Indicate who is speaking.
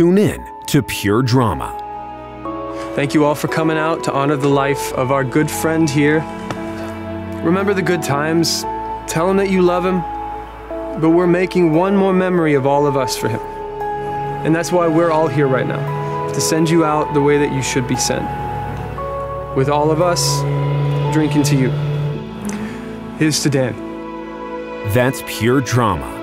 Speaker 1: Tune in to Pure Drama.
Speaker 2: Thank you all for coming out to honor the life of our good friend here. Remember the good times. Tell him that you love him. But we're making one more memory of all of us for him. And that's why we're all here right now, to send you out the way that you should be sent. With all of us drinking to you. Here's to Dan.
Speaker 1: That's Pure Drama